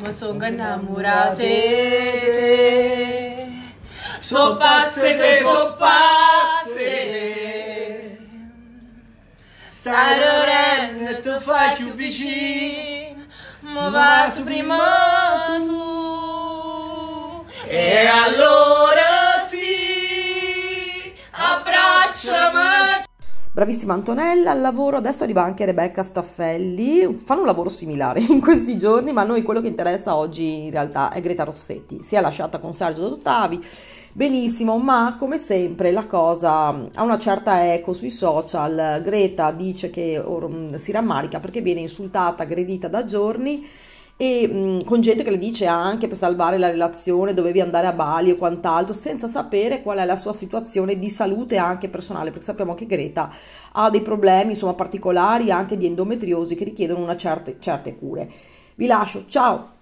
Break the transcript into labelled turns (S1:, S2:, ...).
S1: मसोंग नामुरा ते sou ते सोपासे Stai orando, tu fai più vicino, ma va su primo
S2: Bravissima Antonella al lavoro, adesso arriva anche Rebecca Staffelli, fanno un lavoro similare in questi giorni, ma a noi quello che interessa oggi in realtà è Greta Rossetti, si è lasciata con Sergio Dottavi, benissimo, ma come sempre la cosa ha una certa eco sui social, Greta dice che si rammarica perché viene insultata, aggredita da giorni, e mh, con gente che le dice anche per salvare la relazione dovevi andare a Bali o quant'altro senza sapere qual è la sua situazione di salute anche personale perché sappiamo che Greta ha dei problemi insomma particolari anche di endometriosi che richiedono una certe, certe cure. Vi lascio. Ciao